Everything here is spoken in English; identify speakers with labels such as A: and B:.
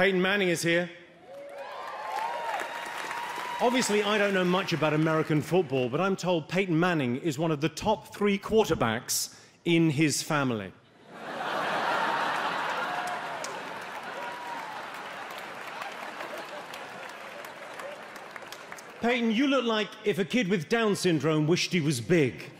A: Peyton Manning is here. Obviously, I don't know much about American football, but I'm told Peyton Manning is one of the top three quarterbacks in his family. Peyton, you look like if a kid with Down syndrome wished he was big.